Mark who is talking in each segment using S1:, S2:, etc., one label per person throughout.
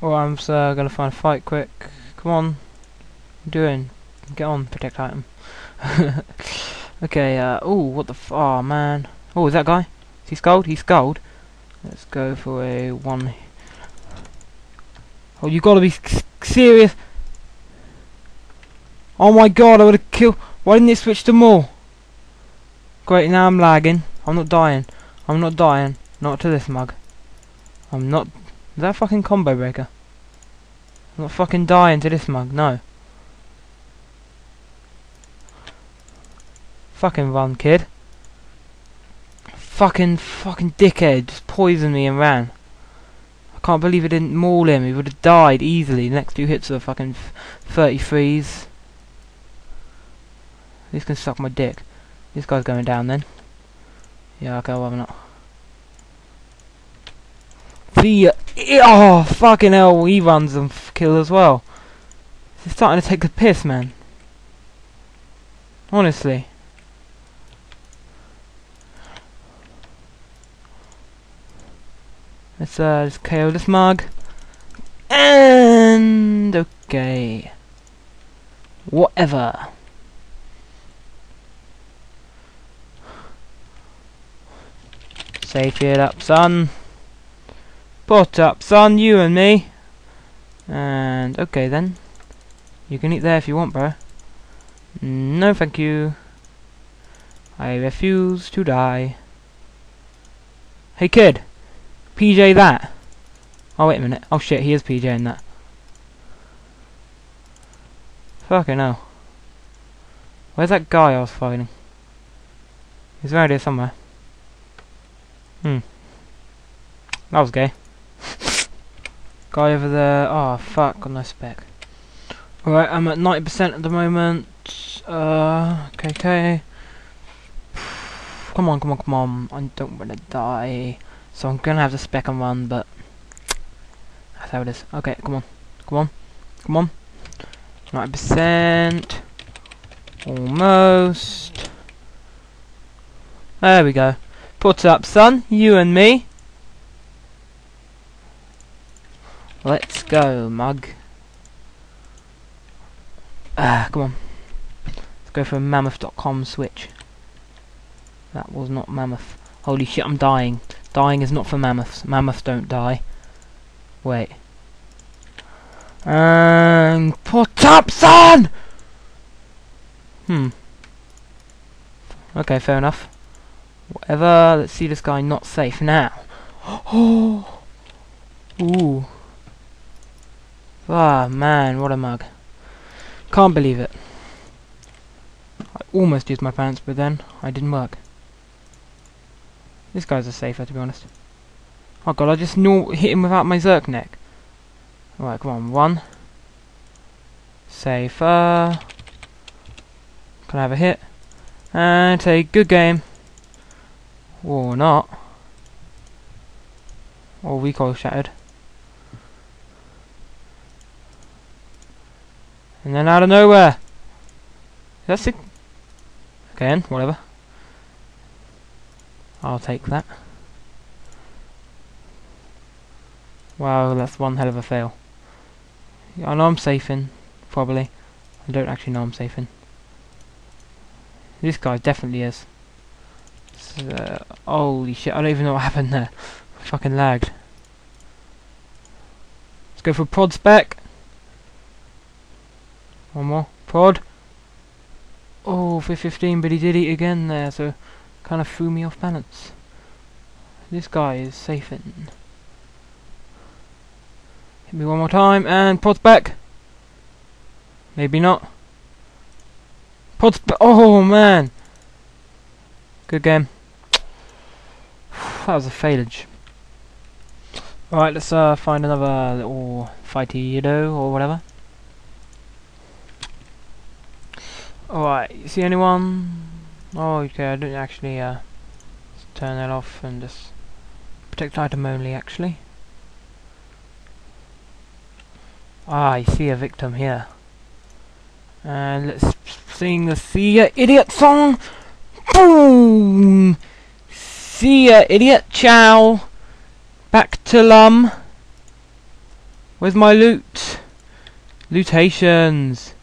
S1: Or I'm uh, gonna find a fight quick. Come on. Doing? Get on, protect item. okay, uh, oh, what the f- oh man. Oh, is that guy? Is he? He's skulled. Let's go for a one. Oh, you gotta be serious. Oh my god, I would have killed. Why didn't it switch to more? Great, now I'm lagging. I'm not dying. I'm not dying. Not to this mug. I'm not. Is that fucking combo breaker? I'm not fucking dying to this mug, no. Fucking run, kid. Fucking, fucking dickhead. Just poisoned me and ran. I can't believe it didn't maul him. He would have died easily. The next two hits were fucking 33s. This can suck my dick. This guy's going down then. Yeah, okay, well, I'm not. Oh fucking hell, he runs and kill as well. He's starting to take the piss, man. Honestly. Let's uh just KO this mug. And okay. Whatever. Safe it up, son. Put up, son, you and me. And, okay then. You can eat there if you want, bro. No, thank you. I refuse to die. Hey, kid. PJ that. Oh, wait a minute. Oh, shit, he is PJ in that. Fucking hell. Where's that guy I was fighting? He's around here somewhere. Hmm. That was gay. Guy over there. Oh, fuck. Got no spec. Alright, I'm at 90% at the moment. Uh, okay. Come on, come on, come on. I don't want to die. So I'm gonna have to spec and run, but that's how it is. Okay, come on. Come on. Come on. 90%. Almost. There we go. Put up, son. You and me. Let's go, mug. Ah, come on. Let's go for a mammoth.com switch. That was not mammoth. Holy shit, I'm dying. Dying is not for mammoths. Mammoths don't die. Wait. And put up, son! Hmm. Okay, fair enough. Whatever. Let's see this guy not safe now. Oh. Ooh. Ah, man, what a mug. Can't believe it. I almost used my pants, but then I didn't work. This guy's a safer, to be honest. Oh god, I just knew hit him without my Zerk neck. Right, come on, one. Safer. Can I have a hit? And take good game. Or not. Or recoil shattered. And then out of nowhere. That's it. Again, whatever. I'll take that. Wow, that's one hell of a fail. I know I'm safe in, probably. I don't actually know I'm safe in. This guy definitely is. Uh, holy shit, I don't even know what happened there. fucking lagged. Let's go for prod spec. One more. Pod! Oh, for 15, but he did eat again there, so kind of threw me off balance. This guy is safe in. Hit me one more time, and pod's back. Maybe not. Pod's back! oh man! Good game. that was a failage. Alright, let's uh, find another little fighty or whatever. Alright, you see anyone? Oh, okay, I don't actually uh, turn that off and just protect item only actually. Ah, I see a victim here. And let's sing the See Ya Idiot song! Boom! See ya, idiot! Ciao! Back to Lum! Where's my loot? Lootations.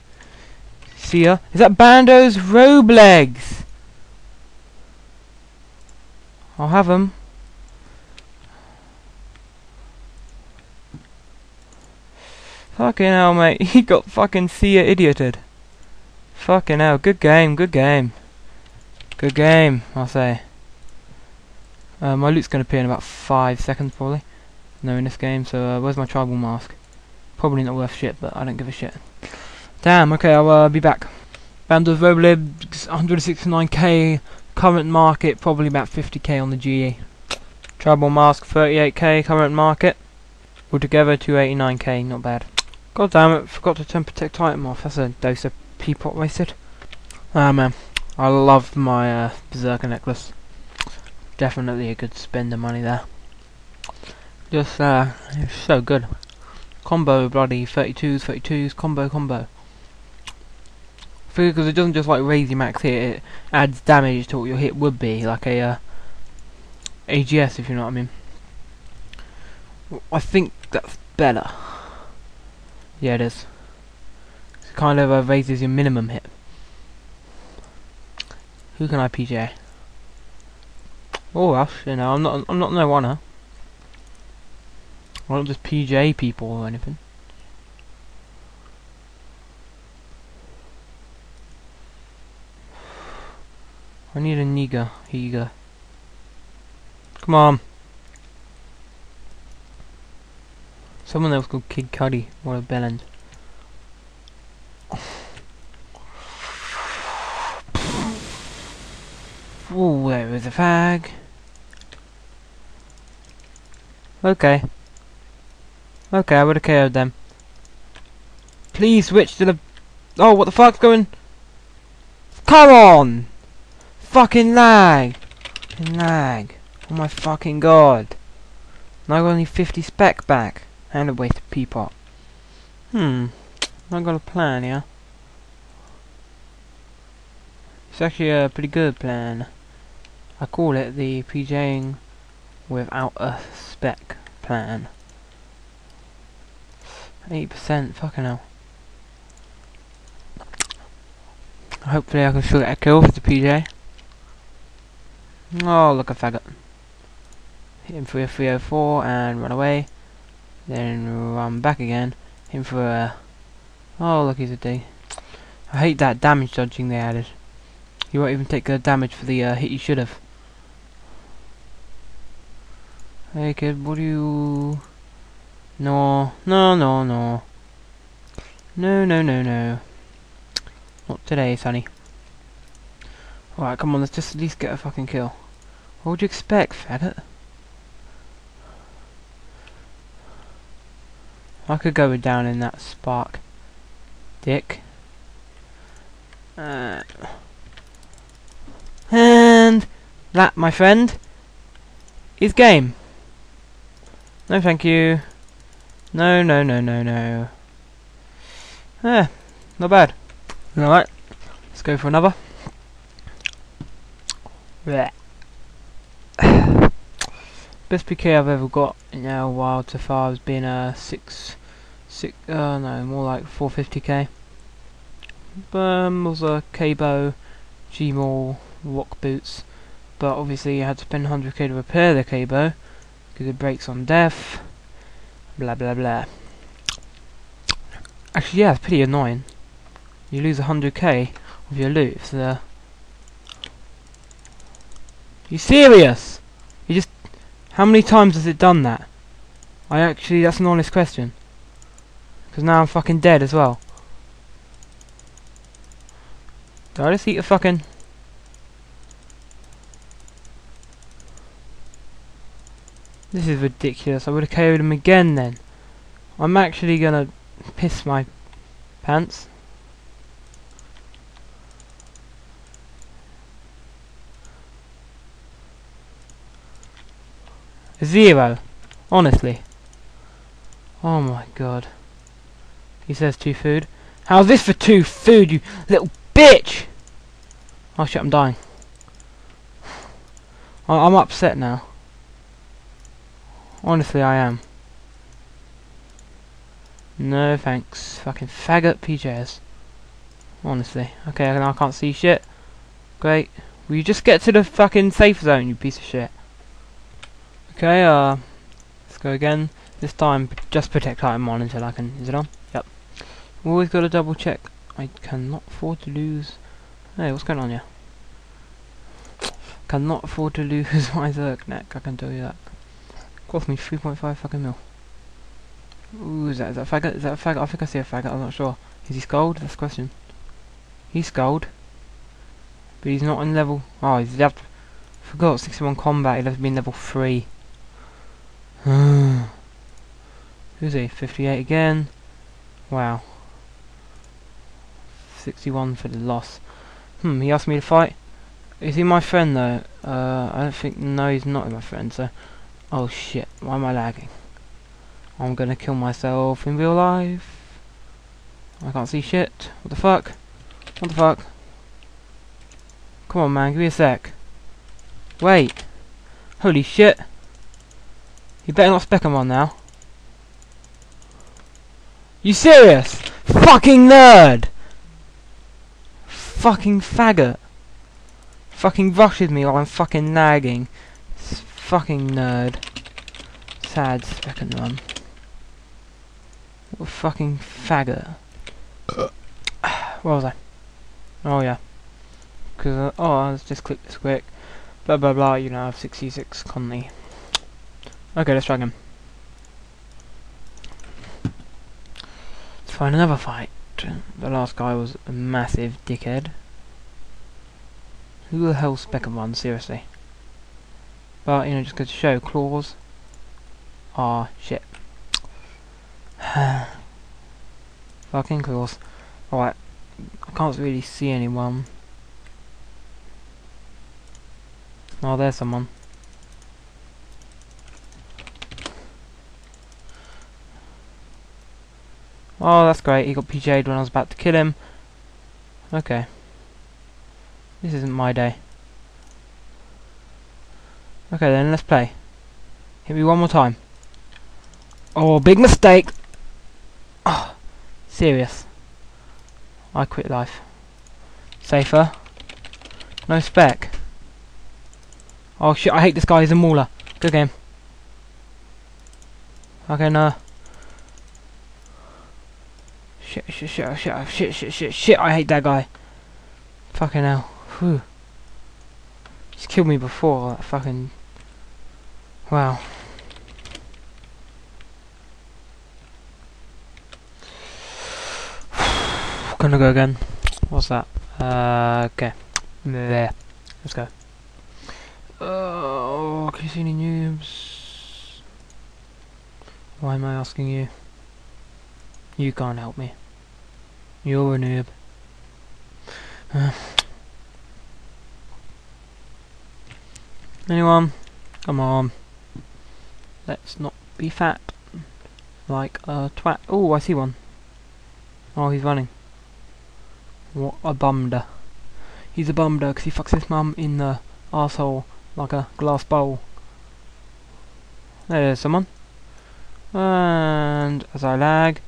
S1: Ya. Is that Bandos robe legs? I'll have them. Fucking hell, mate. He got fucking Thea idioted. Fucking hell. Good game, good game. Good game, I'll say. Uh, my loot's going to appear in about five seconds, probably. No, in this game, so uh, where's my tribal mask? Probably not worth shit, but I don't give a shit. Damn, okay, I'll uh, be back. Band of Voblibs, 169k. Current market, probably about 50k on the GE. Tribal mask, 38k. Current market. Altogether, 289k, not bad. God damn it, forgot to turn protect item off. That's a dose of peapot wasted. Ah man, I love my uh, berserker necklace. Definitely a good spend of money there. Just uh, it's so good. Combo bloody 32s, 32s, combo, combo. Because it doesn't just like raise your max hit, it adds damage to what your hit would be, like a uh, AGS if you know what I mean. I think that's better. Yeah, it is. It kind of uh, raises your minimum hit. Who can I PJ? Oh, Rush, you know, I'm not, I'm not no one, huh? I don't just PJ people or anything. I need a you go. Come on. Someone else called Kid Cudi. What a bellend. Ooh, there is a fag. Okay. Okay, I would have KO'd them. Please switch to the... Oh, what the fuck's going... Come on! Fucking lag! Fucking lag. Oh my fucking god. Now I got only 50 spec back. And a waste of peapot. Hmm. I got a plan, yeah? It's actually a pretty good plan. I call it the PJing without a spec plan. 8%, fucking hell. Hopefully I can still get a kill for the PJ. Oh, look a faggot. Hit him for a 304 and run away. Then run back again. Hit him for a... Oh, look, he's a D. I hate that damage dodging they added. You won't even take the damage for the uh, hit you should have. Hey kid, what do you... No, no, no, no. No, no, no, no. Not today, Sonny. Alright, come on, let's just at least get a fucking kill. What would you expect, faggot? I could go down in that spark. Dick. Uh, and that, my friend, is game. No thank you. No, no, no, no, no. Eh, not bad. Alright, let's go for another. Blech. Best PK I've ever got in a while so far has been a 6, 6, uh, no, more like 450k. Um, was a K-Bow, G-Maul, rock boots, but obviously you had to spend 100k to repair the K-Bow because it breaks on death. Blah blah blah. Actually, yeah, it's pretty annoying. You lose 100k of your loot. So, you serious? How many times has it done that? I actually, that's an honest question. Because now I'm fucking dead as well. Did I just eat a fucking... This is ridiculous. I would have KO'd him again then. I'm actually gonna piss my pants. Zero. Honestly. Oh my god. He says two food. How's this for two food, you little bitch? Oh shit, I'm dying. I'm upset now. Honestly, I am. No thanks. Fucking faggot PJs. Honestly. Okay, now I can't see shit. Great. Will you just get to the fucking safe zone, you piece of shit? Okay, uh... Let's go again. This time, just protect item on until I can... Is it on? Yep. Always gotta double check. I cannot afford to lose... Hey, what's going on here? Cannot afford to lose my Zerk neck, I can tell you that. Cost me 3.5 fucking mil. Ooh, is that, is that a faggot? Is that a faggot? I think I see a faggot, I'm not sure. Is he skulled? That's the question. He's skulled. But he's not in level... Oh, he's level... Forgot, 61 combat, have to be in level 3. Who's he? 58 again. Wow. 61 for the loss. Hmm, he asked me to fight. Is he my friend though? Uh, I don't think... No, he's not my friend, so... Oh shit, why am I lagging? I'm gonna kill myself in real life. I can't see shit. What the fuck? What the fuck? Come on, man, give me a sec. Wait. Holy shit. You better not spec him on now. You serious? Fucking nerd! Fucking faggot. Fucking rushes me while I'm fucking nagging. Fucking nerd. Sad second one. What fucking faggot. Where was I? Oh yeah. Cause uh, oh, let's just click this quick. Blah blah blah. You know, I have 66 Conley. Okay, let's try again. Let's find another fight. The last guy was a massive dickhead. Who the hell's Speckham one? Seriously. But you know, just go to show claws. Ah, shit. Fucking claws. Alright, I can't really see anyone. Oh, there's someone. Oh, that's great. He got PJ'd when I was about to kill him. Okay. This isn't my day. Okay then, let's play. Hit me one more time. Oh, big mistake! Oh, serious. I quit life. Safer. No spec. Oh shit, I hate this guy, he's a mauler. Good game. Okay, no. Shit, shit, shit, shit, shit, shit, shit, shit, I hate that guy. Fucking hell. Whew. He's killed me before, that fucking... Wow. Gonna go again. What's that? Uh, okay. There. Let's go. Oh, can you see any noobs? Why am I asking you? You can't help me. You're a noob. Uh. Anyone? Come on. Let's not be fat. Like a twat. Oh, I see one. Oh, he's running. What a bumder. He's a bumder because he fucks his mum in the asshole like a glass bowl. There's someone. And as I lag.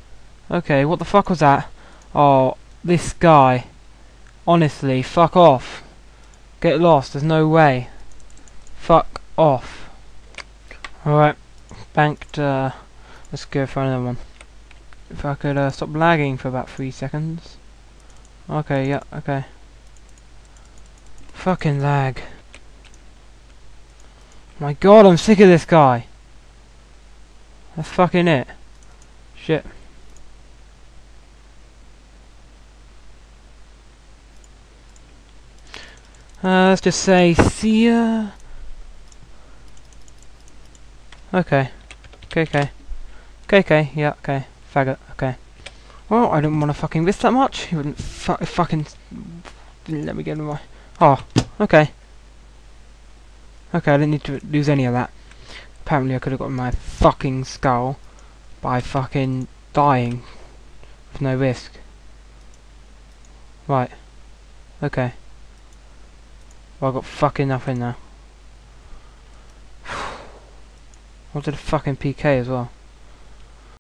S1: Okay, what the fuck was that? Oh, this guy. Honestly, fuck off. Get lost, there's no way. Fuck off. Alright, banked, uh, let's go for another one. If I could uh, stop lagging for about three seconds. Okay, yeah, okay. Fucking lag. My god, I'm sick of this guy. That's fucking it. Shit. Uh, let's just say, see ya. Okay. Okay, okay. Yeah, okay. Faggot, okay. Well, I didn't want to fucking risk that much. He wouldn't fu fucking... Let me get in my... Oh, okay. Okay, I didn't need to lose any of that. Apparently I could have gotten my fucking skull by fucking dying with no risk. Right. Okay. Well, I got fucking nothing now. Wanted a fucking PK as well.